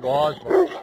Lógico. Olha.